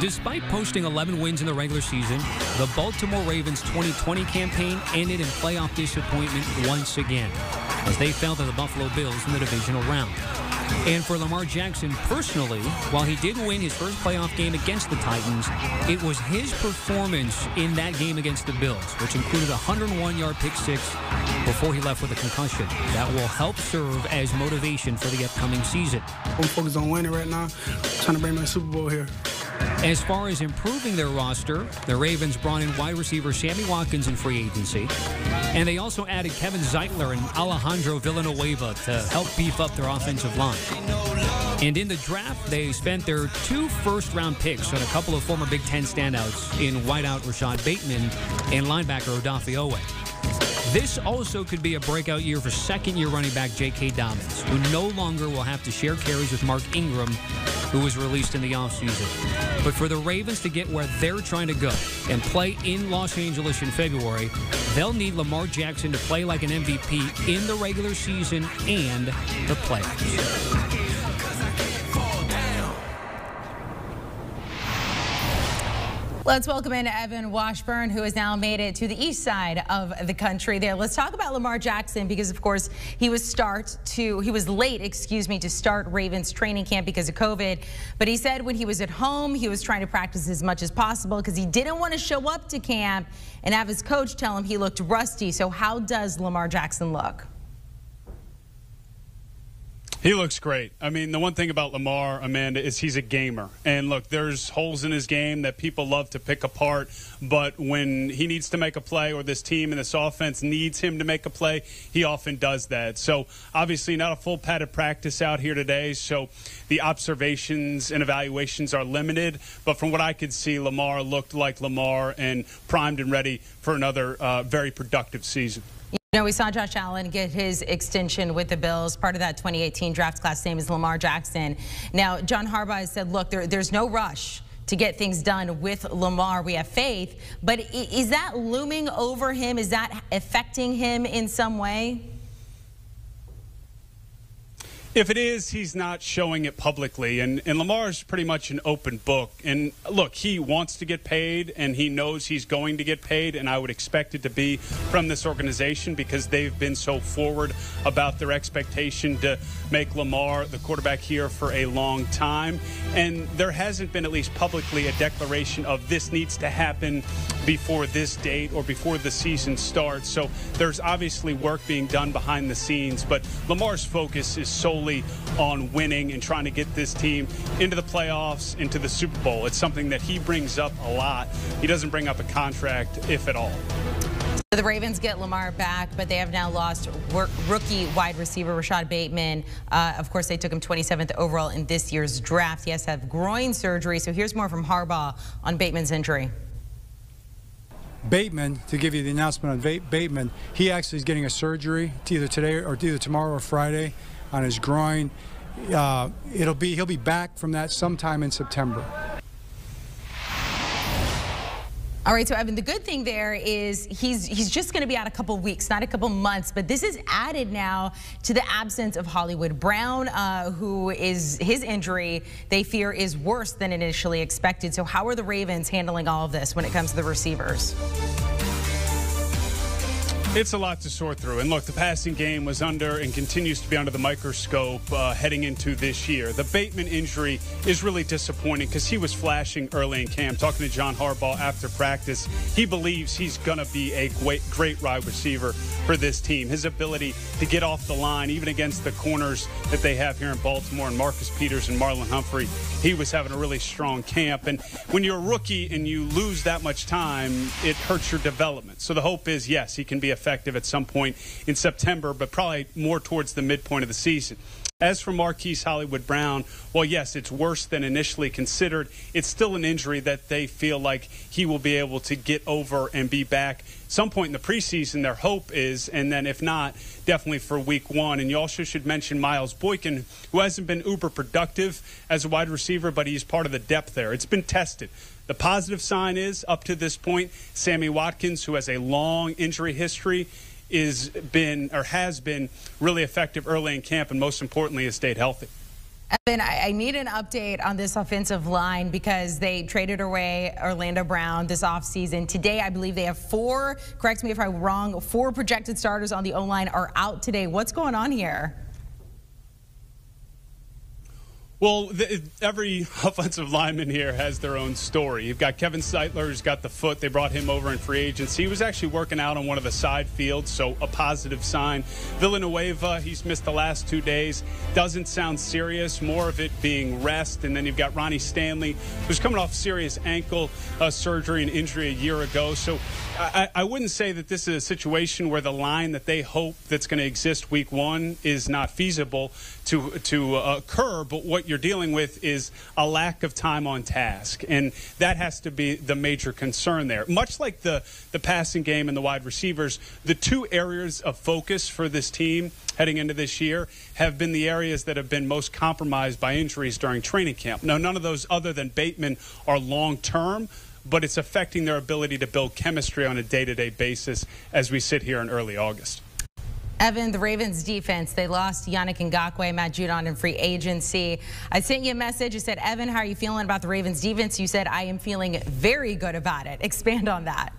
Despite posting 11 wins in the regular season, the Baltimore Ravens 2020 campaign ended in playoff disappointment once again, as they fell to the Buffalo Bills in the divisional round. And for Lamar Jackson personally, while he did win his first playoff game against the Titans, it was his performance in that game against the Bills, which included a 101 yard pick six before he left with a concussion. That will help serve as motivation for the upcoming season. I'm focused on winning right now, trying to bring my Super Bowl here. As far as improving their roster, the Ravens brought in wide receiver Sammy Watkins in free agency. And they also added Kevin Zeitler and Alejandro Villanueva to help beef up their offensive line. And in the draft, they spent their two first round picks on a couple of former Big Ten standouts in wideout Rashod Bateman and linebacker Odafe Oweh. This also could be a breakout year for second year running back J.K. Dobbins, who no longer will have to share carries with Mark Ingram, who was released in the offseason. But for the Ravens to get where they're trying to go and play in Los Angeles in February, they'll need Lamar Jackson to play like an MVP in the regular season and the playoffs. Let's welcome in Evan Washburn, who has now made it to the east side of the country there. Let's talk about Lamar Jackson because, of course, he was start to he was late, excuse me, to start Ravens training camp because of COVID. But he said when he was at home, he was trying to practice as much as possible because he didn't want to show up to camp and have his coach tell him he looked rusty. So how does Lamar Jackson look? He looks great. I mean, the one thing about Lamar, Amanda, is he's a gamer. And look, there's holes in his game that people love to pick apart. But when he needs to make a play or this team and this offense needs him to make a play, he often does that. So obviously, not a full padded practice out here today. So the observations and evaluations are limited. But from what I could see, Lamar looked like Lamar and primed and ready for another uh, very productive season. Know, we saw Josh Allen get his extension with the Bills, part of that 2018 draft class, same as Lamar Jackson. Now, John Harbaugh has said, look, there, there's no rush to get things done with Lamar. We have faith. But is that looming over him? Is that affecting him in some way? If it is, he's not showing it publicly. And, and Lamar's pretty much an open book. And look, he wants to get paid and he knows he's going to get paid. And I would expect it to be from this organization because they've been so forward about their expectation to make Lamar the quarterback here for a long time. And there hasn't been, at least publicly, a declaration of this needs to happen before this date or before the season starts. So there's obviously work being done behind the scenes. But Lamar's focus is solely solely on winning and trying to get this team into the playoffs, into the Super Bowl. It's something that he brings up a lot. He doesn't bring up a contract, if at all. The Ravens get Lamar back, but they have now lost rookie wide receiver Rashod Bateman. Uh, of course, they took him 27th overall in this year's draft. He has to have groin surgery. So here's more from Harbaugh on Bateman's injury. Bateman, to give you the announcement on Bateman, he actually is getting a surgery either today or either tomorrow or Friday on his groin. Uh, it'll be he'll be back from that sometime in September. All right, so Evan, the good thing there is he's he's just going to be out a couple weeks, not a couple months. But this is added now to the absence of Hollywood Brown, uh, who is his injury they fear is worse than initially expected. So how are the Ravens handling all of this when it comes to the receivers? It's a lot to sort through. And look, the passing game was under and continues to be under the microscope uh, heading into this year. The Bateman injury is really disappointing because he was flashing early in camp. Talking to John Harbaugh after practice, he believes he's going to be a great, great wide receiver for this team. His ability to get off the line, even against the corners that they have here in Baltimore and Marcus Peters and Marlon Humphrey, he was having a really strong camp. And when you're a rookie and you lose that much time, it hurts your development. So the hope is, yes, he can be a effective at some point in September, but probably more towards the midpoint of the season. As for Marquise Hollywood Brown, well, yes, it's worse than initially considered. It's still an injury that they feel like he will be able to get over and be back some point in the preseason. Their hope is, and then if not, definitely for week one. And you also should mention Miles Boykin, who hasn't been uber productive as a wide receiver, but he's part of the depth there. It's been tested. The positive sign is, up to this point, Sammy Watkins, who has a long injury history, is been or has been really effective early in camp, and most importantly, has stayed healthy. Evan, I need an update on this offensive line because they traded away Orlando Brown this offseason. Today, I believe they have four, correct me if I'm wrong, four projected starters on the O-line are out today. What's going on here? Well, the, every offensive lineman here has their own story. You've got Kevin Zeitler, who's got the foot. They brought him over in free agency. He was actually working out on one of the side fields, so a positive sign. Villanueva, he's missed the last two days. Doesn't sound serious, more of it being rest. And then you've got Ronnie Stanley, who's coming off serious ankle uh, surgery and injury a year ago. So I, I, wouldn't say that this is a situation where the line that they hope that's going to exist week one is not feasible to to uh, occur. But what you're dealing with is a lack of time on task, and that has to be the major concern there. Much like the the passing game and the wide receivers, the two areas of focus for this team heading into this year have been the areas that have been most compromised by injuries during training camp. Now, none of those other than Bateman are long term but it's affecting their ability to build chemistry on a day to day basis as we sit here in early August. Evan, the Ravens defense, they lost Yannick Ngakoue, Matt Judon in free agency. I sent you a message. You said, Evan, how are you feeling about the Ravens defense? You said, I am feeling very good about it. Expand on that.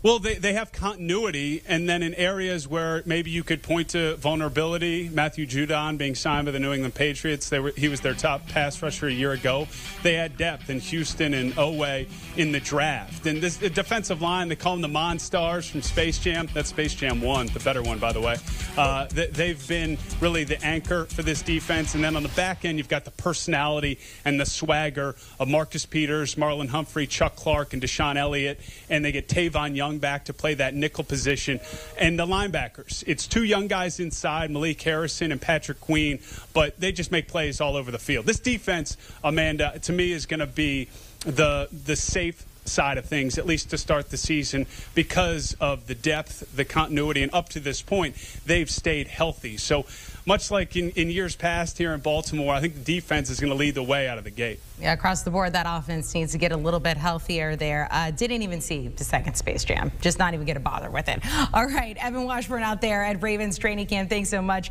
Well, they, they have continuity, and then in areas where maybe you could point to vulnerability, Matthew Judon being signed by the New England Patriots, were, he was their top pass rusher a year ago. They had depth in Houston and Oweh in the draft. And this the defensive line, they call them the Monstars from Space Jam. That's Space Jam 1, the better one, by the way. Uh, they, have been really the anchor for this defense. And then on the back end, you've got the personality and the swagger of Marcus Peters, Marlon Humphrey, Chuck Clark, and DeShon Elliott. And they get Tavon Young young back to play that nickel position. And the linebackers, it's two young guys inside, Malik Harrison and Patrick Queen, but they just make plays all over the field. This defense, Amanda, to me is going to be the the safe side of things, at least to start the season, because of the depth, the continuity, and up to this point, they've stayed healthy. So, much like in, in years past here in Baltimore, I think the defense is going to lead the way out of the gate. Yeah, across the board, that offense needs to get a little bit healthier there. Uh, didn't even see the second Space Jam, just not even going to bother with it. All right, Evan Washburn out there at Ravens training camp. Thanks so much.